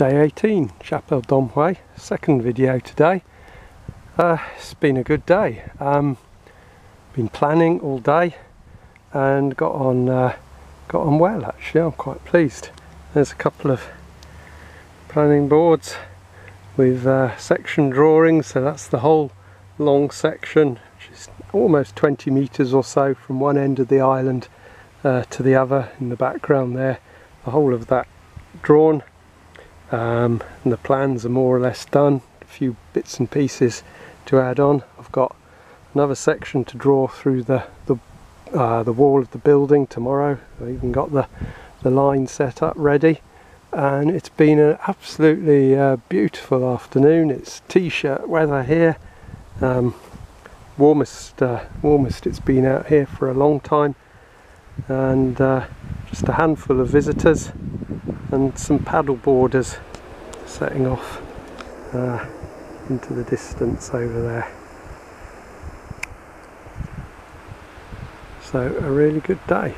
day 18 Chapelle Dom Hue second video today. Uh, it's been a good day. Um, been planning all day and got on uh, got on well actually. I'm quite pleased. There's a couple of planning boards with uh, section drawings so that's the whole long section which is almost 20 meters or so from one end of the island uh, to the other in the background there. The whole of that drawn um, and the plans are more or less done. A few bits and pieces to add on. I've got another section to draw through the the, uh, the wall of the building tomorrow. I've even got the the line set up ready. And it's been an absolutely uh, beautiful afternoon. It's t-shirt weather here. Um, warmest uh, warmest it's been out here for a long time. And uh, just a handful of visitors and some paddle boarders setting off uh, into the distance over there. So a really good day.